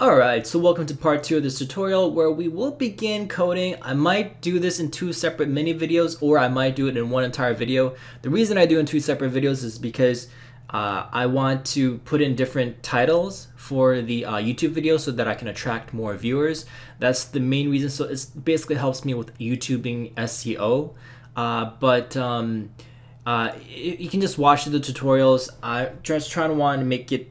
Alright, so welcome to part 2 of this tutorial where we will begin coding. I might do this in two separate mini videos or I might do it in one entire video. The reason I do in two separate videos is because uh, I want to put in different titles for the uh, YouTube video so that I can attract more viewers. That's the main reason. So it basically helps me with YouTubing SEO. Uh, but um, uh, you can just watch the tutorials. I'm just trying to want to make it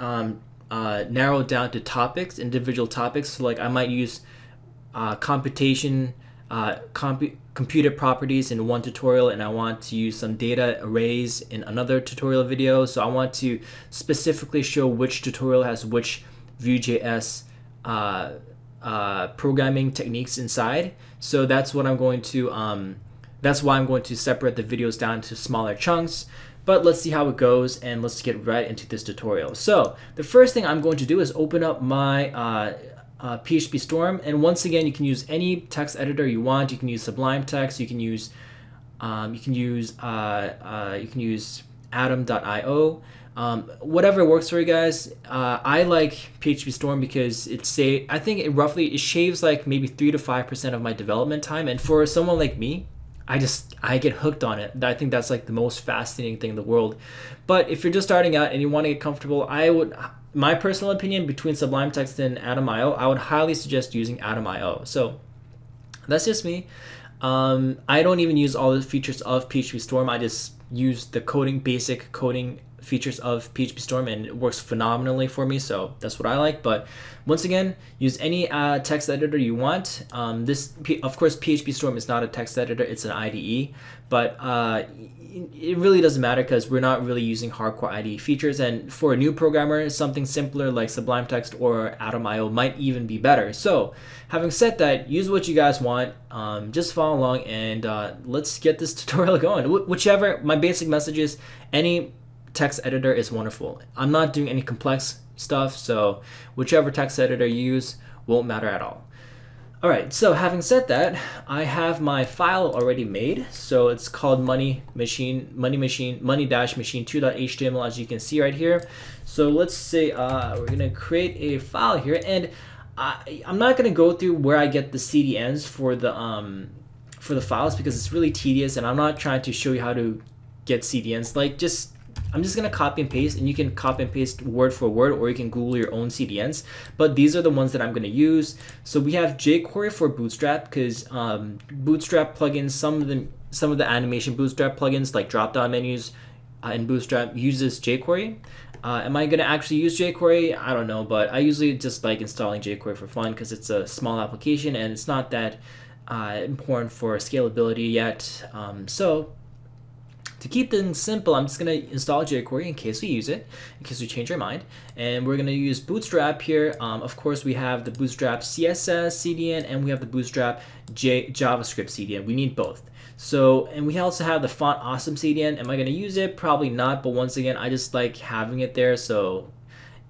um, uh, narrowed down to topics, individual topics. So like I might use uh, computation, uh, comp computed properties in one tutorial and I want to use some data arrays in another tutorial video. So I want to specifically show which tutorial has which Vue.js uh, uh, programming techniques inside. So that's what I'm going to, um, that's why I'm going to separate the videos down to smaller chunks. But let's see how it goes and let's get right into this tutorial. So the first thing I'm going to do is open up my uh, uh, PHP Storm. And once again, you can use any text editor you want. You can use Sublime Text. You can use um, you can use uh, uh you can use Atom.io. Um, whatever works for you guys. Uh, I like PHP Storm because it's say I think it roughly it shaves like maybe three to five percent of my development time. And for someone like me, I just I get hooked on it. I think that's like the most fascinating thing in the world. But if you're just starting out and you want to get comfortable, I would my personal opinion between Sublime Text and Atom.io, I would highly suggest using Atom.io. So that's just me. Um, I don't even use all the features of PHP Storm. I just use the coding basic coding features of PHP Storm and it works phenomenally for me. So that's what I like. But once again, use any uh, text editor you want. Um, this, of course, PHP Storm is not a text editor; it's an IDE. But uh, it really doesn't matter because we're not really using hardcore IDE features. And for a new programmer, something simpler like Sublime Text or Atom.io might even be better. So having said that, use what you guys want. Um, just follow along and uh, let's get this tutorial going. Wh whichever, my basic message is any text editor is wonderful. I'm not doing any complex stuff, so whichever text editor you use won't matter at all. All right, so having said that, I have my file already made. So it's called money machine, money machine, money dash machine 2.html as you can see right here. So let's say uh, we're gonna create a file here and I, I'm not gonna go through where I get the CDNs for the um, for the files because it's really tedious and I'm not trying to show you how to get CDNs. Like just I'm just gonna copy and paste and you can copy and paste word for word or you can Google your own CDNs. But these are the ones that I'm gonna use. So we have jQuery for Bootstrap because um, Bootstrap plugins, some of the some of the animation Bootstrap plugins like drop down menus uh, in Bootstrap uses jQuery. Uh, am I gonna actually use jQuery? I don't know, but I usually just like installing jQuery for fun because it's a small application and it's not that uh, important for scalability yet. Um, so to keep things simple, I'm just going to install jQuery in case we use it, in case we change our mind. And we're going to use Bootstrap here. Um, of course, we have the Bootstrap CSS CDN and we have the Bootstrap J JavaScript CDN. We need both. So, and we also have the Font Awesome CDN. Am I going to use it? Probably not, but once again, I just like having it there. So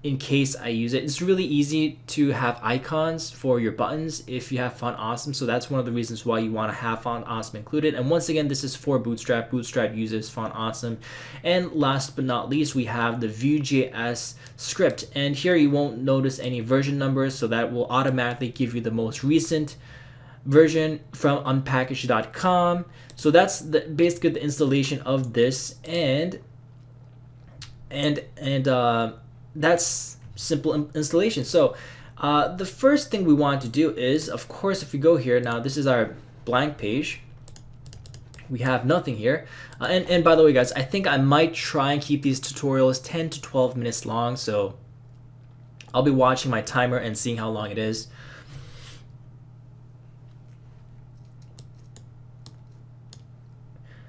in case I use it. It's really easy to have icons for your buttons if you have Font Awesome. So that's one of the reasons why you want to have Font Awesome included. And once again, this is for Bootstrap. Bootstrap uses Font Awesome. And last but not least, we have the Vue.js script. And here you won't notice any version numbers. So that will automatically give you the most recent version from unpkg.com. So that's the, basically the installation of this. And and and uh, that's simple installation. So uh, the first thing we want to do is, of course, if we go here, now this is our blank page. We have nothing here. Uh, and, and by the way, guys, I think I might try and keep these tutorials 10 to 12 minutes long. So I'll be watching my timer and seeing how long it is.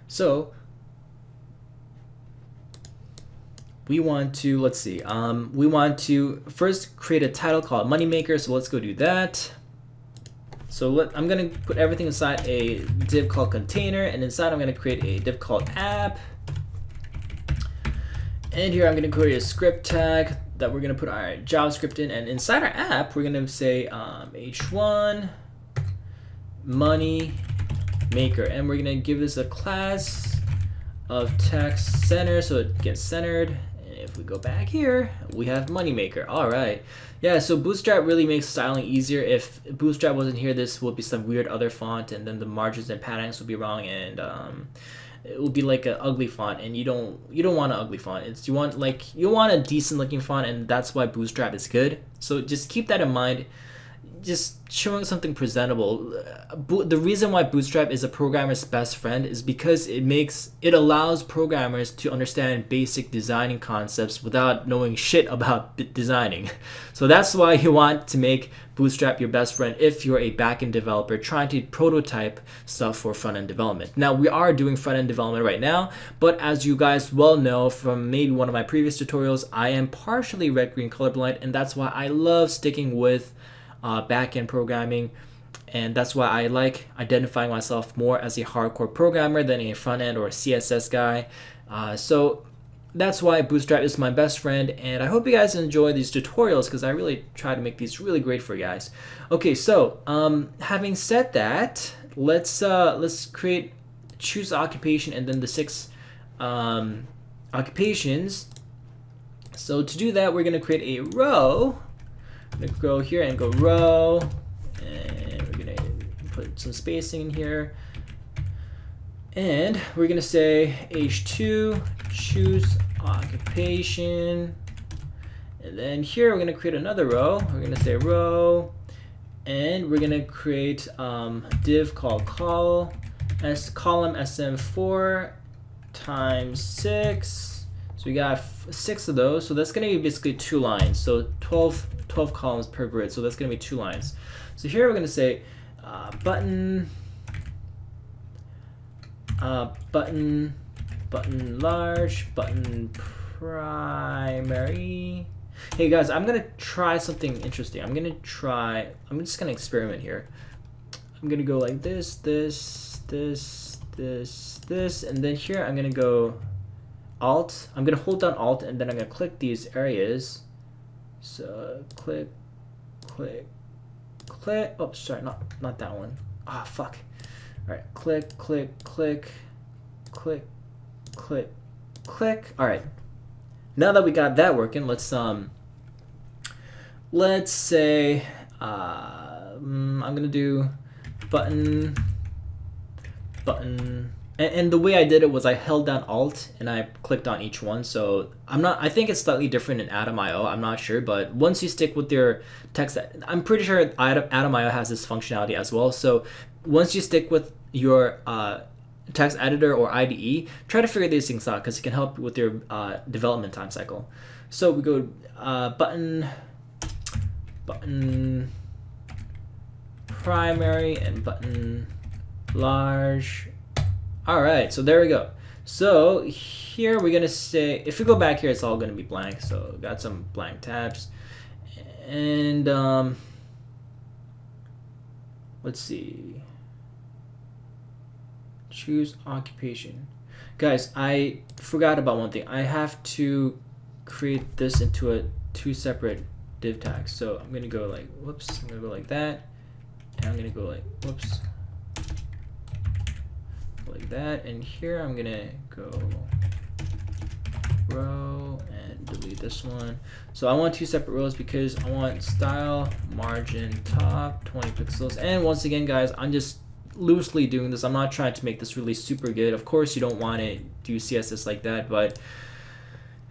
So we want to, let's see, um, we want to first create a title called Moneymaker. So let's go do that. So let, I'm going to put everything inside a div called container and inside I'm going to create a div called app. And here I'm going to create a script tag that we're going to put our JavaScript in. And inside our app, we're going to say um, h1 money maker. And we're going to give this a class of text center so it gets centered if we go back here, we have Moneymaker. All right. Yeah, so Bootstrap really makes styling easier. If Bootstrap wasn't here, this would be some weird other font, and then the margins and patterns would be wrong, and um, it would be like an ugly font, and you don't you don't want an ugly font. It's you want like you want a decent looking font, and that's why Bootstrap is good. So just keep that in mind just showing something presentable. The reason why Bootstrap is a programmer's best friend is because it makes it allows programmers to understand basic designing concepts without knowing shit about designing. So that's why you want to make Bootstrap your best friend if you're a backend developer trying to prototype stuff for front-end development. Now we are doing front-end development right now, but as you guys well know from maybe one of my previous tutorials, I am partially red-green colorblind and that's why I love sticking with uh, backend programming. And that's why I like identifying myself more as a hardcore programmer than a front end or a CSS guy. Uh, so that's why Bootstrap is my best friend. And I hope you guys enjoy these tutorials because I really try to make these really great for you guys. Okay, so um, having said that, let's uh, let's create choose occupation and then the six um, occupations. So to do that, we're gonna create a row gonna go here and go row, and we're gonna put some spacing in here. And we're gonna say H2, choose occupation. And then here we're gonna create another row. We're gonna say row, and we're gonna create um, div called call, as column sm4 times six. So we got six of those. So that's gonna be basically two lines. So 12 12 columns per grid, so that's going to be two lines. So here we're going to say uh, button, uh, button, button large, button primary. Hey guys, I'm going to try something interesting. I'm going to try, I'm just going to experiment here. I'm going to go like this, this, this, this, this, and then here I'm going to go Alt. I'm to hold down Alt and then I'm to click these areas so click, click, click. Oh, sorry, not not that one. Ah, oh, fuck. All right, click, click, click, click, click, click. All right. Now that we got that working, let's um. Let's say uh, mm, I'm gonna do button, button and, the way I did it was I held down Alt and I clicked on each one. So I'm not. I think it's slightly different in Atom.io. I'm not sure, but once you stick with your text, I'm pretty sure Atom.io has this functionality as well. So once you stick with your uh, text editor or IDE, try to figure these things out because it can help with your uh, development time cycle. So we go uh, button, button primary and button large all right, so there we go. So here we're gonna say, if we go back here, it's all gonna be blank. So got some blank tabs. And um, let's see. Choose occupation. Guys, I forgot about one thing. I have to create this into a two separate div tags. So I'm gonna go like, whoops, I'm gonna go like that. And I'm gonna go like, whoops, like that. And here I'm gonna go row and delete this one. So I want two separate rows because I want style, margin, top, 20 pixels. And once again, guys, I'm just loosely doing this. I'm not trying to make this really super good. Of course, you don't want to do CSS like that, but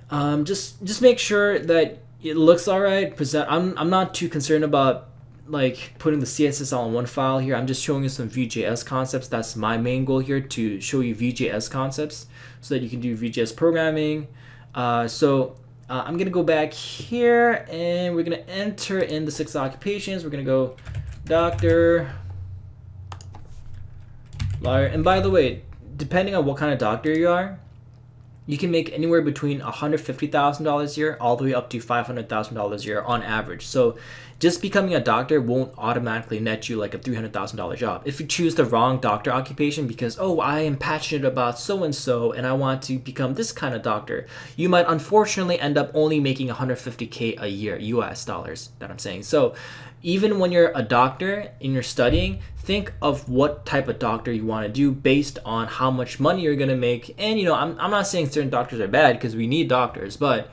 um, just just make sure that it looks all right. Present. I'm I'm not too concerned about like putting the CSS all in one file here. I'm just showing you some Vue.js concepts. That's my main goal here to show you Vue.js concepts so that you can do Vue.js programming. Uh, so uh, I'm gonna go back here and we're gonna enter in the six occupations. We're gonna go doctor, lawyer. And by the way, depending on what kind of doctor you are, you can make anywhere between $150,000 a year all the way up to $500,000 a year on average. So just becoming a doctor won't automatically net you like a $300,000 job. If you choose the wrong doctor occupation because, oh, I am passionate about so and so and I want to become this kind of doctor, you might unfortunately end up only making 150K a year, US dollars, that I'm saying. So even when you're a doctor and you're studying, think of what type of doctor you want to do based on how much money you're going to make. And, you know, I'm, I'm not saying certain doctors are bad because we need doctors, but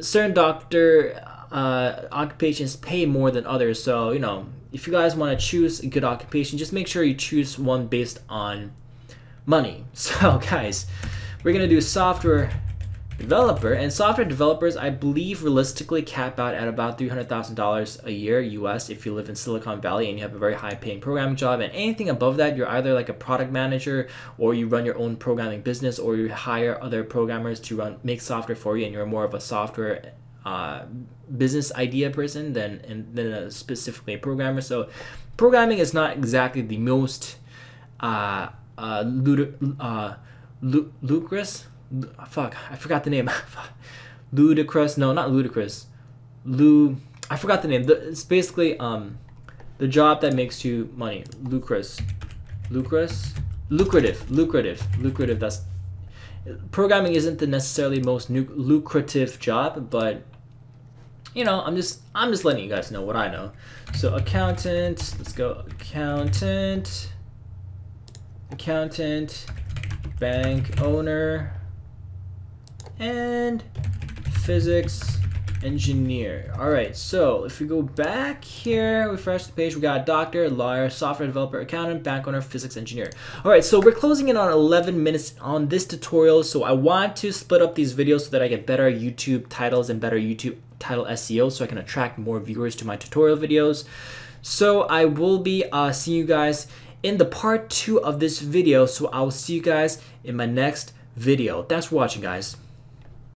certain doctor uh, occupations pay more than others. So, you know, if you guys want to choose a good occupation, just make sure you choose one based on money. So, guys, we're going to do software developer. And software developers, I believe, realistically cap out at about $300,000 a year US if you live in Silicon Valley and you have a very high paying programming job. And anything above that, you're either like a product manager or you run your own programming business or you hire other programmers to run make software for you and you're more of a software uh, business idea person than, than a specifically a programmer. So programming is not exactly the most uh, uh, uh, lucrative fuck, I forgot the name. ludicrous, no, not ludicrous. Lu, I forgot the name. It's basically um, the job that makes you money. Lucrous, lucrous, lucrative, lucrative, lucrative. That's programming isn't the necessarily most lucrative job, but you know, I'm just I'm just letting you guys know what I know. So accountant, let's go accountant, accountant, bank owner and physics engineer. All right, so if we go back here, refresh the page, we got doctor, lawyer, software developer, accountant, bank owner, physics engineer. All right, so we're closing in on 11 minutes on this tutorial. So I want to split up these videos so that I get better YouTube titles and better YouTube title SEO so I can attract more viewers to my tutorial videos. So I will be uh, seeing you guys in the part two of this video. So I will see you guys in my next video. Thanks for watching, guys.